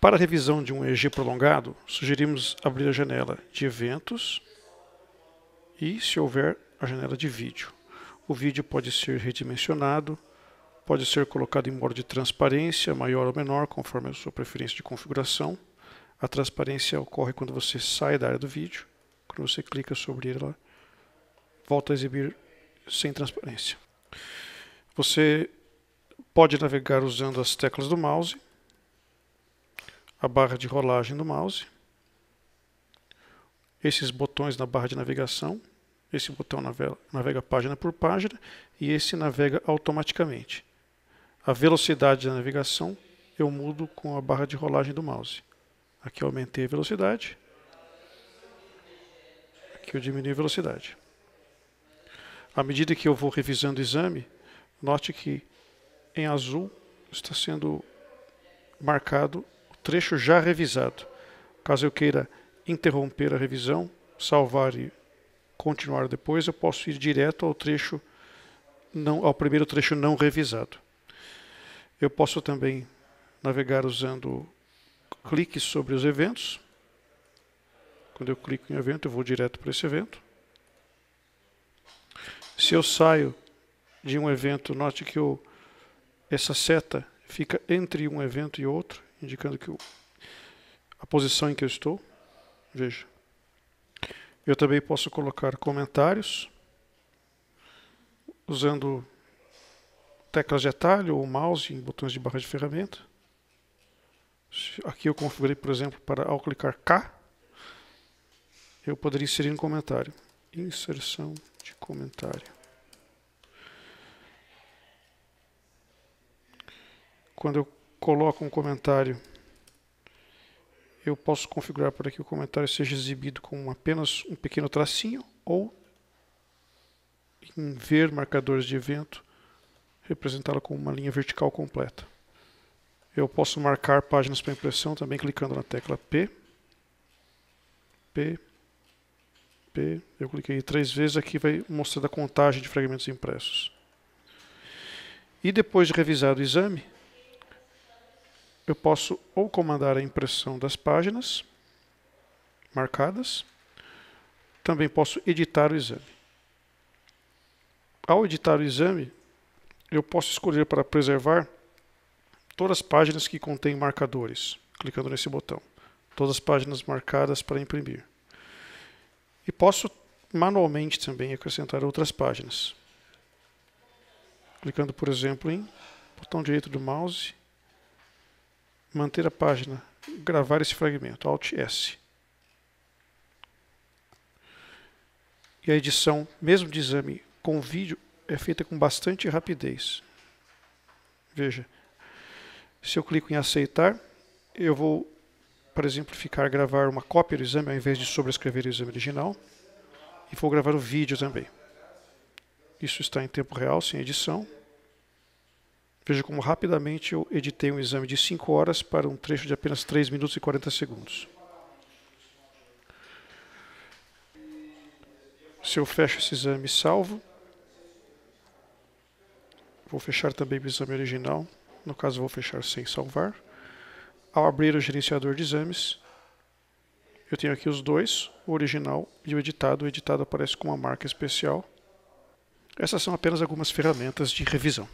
Para a revisão de um EG prolongado, sugerimos abrir a janela de eventos e, se houver, a janela de vídeo. O vídeo pode ser redimensionado, pode ser colocado em modo de transparência, maior ou menor, conforme a sua preferência de configuração. A transparência ocorre quando você sai da área do vídeo. Quando você clica sobre ela, volta a exibir sem transparência. Você pode navegar usando as teclas do mouse a barra de rolagem do mouse, esses botões na barra de navegação, esse botão navega, navega página por página e esse navega automaticamente. A velocidade da navegação eu mudo com a barra de rolagem do mouse. Aqui eu aumentei a velocidade, aqui eu diminui a velocidade. À medida que eu vou revisando o exame, note que em azul está sendo marcado trecho já revisado. Caso eu queira interromper a revisão, salvar e continuar depois, eu posso ir direto ao trecho não, ao primeiro trecho não revisado. Eu posso também navegar usando cliques sobre os eventos. Quando eu clico em evento, eu vou direto para esse evento. Se eu saio de um evento, note que eu, essa seta fica entre um evento e outro indicando que o, a posição em que eu estou. Veja. Eu também posso colocar comentários usando teclas de atalho ou mouse em botões de barra de ferramenta. Aqui eu configurei, por exemplo, para ao clicar K, eu poderia inserir um comentário. Inserção de comentário. Quando eu coloco um comentário, eu posso configurar para que o comentário seja exibido com apenas um pequeno tracinho ou em ver marcadores de evento, representá-la com uma linha vertical completa. Eu posso marcar páginas para impressão também clicando na tecla P. P. P. Eu cliquei três vezes, aqui vai mostrar a contagem de fragmentos impressos. E depois de revisado o exame, eu posso ou comandar a impressão das páginas marcadas, também posso editar o exame. Ao editar o exame, eu posso escolher para preservar todas as páginas que contêm marcadores, clicando nesse botão. Todas as páginas marcadas para imprimir. E posso manualmente também acrescentar outras páginas. Clicando, por exemplo, em botão direito do mouse manter a página, gravar esse fragmento, Alt S. E a edição, mesmo de exame com vídeo, é feita com bastante rapidez. Veja, se eu clico em aceitar, eu vou, para exemplificar, gravar uma cópia do exame ao invés de sobrescrever o exame original. E vou gravar o vídeo também. Isso está em tempo real, sem edição. Veja como rapidamente eu editei um exame de 5 horas para um trecho de apenas 3 minutos e 40 segundos. Se eu fecho esse exame salvo, vou fechar também o exame original, no caso vou fechar sem salvar. Ao abrir o gerenciador de exames, eu tenho aqui os dois, o original e o editado. O editado aparece com uma marca especial. Essas são apenas algumas ferramentas de revisão.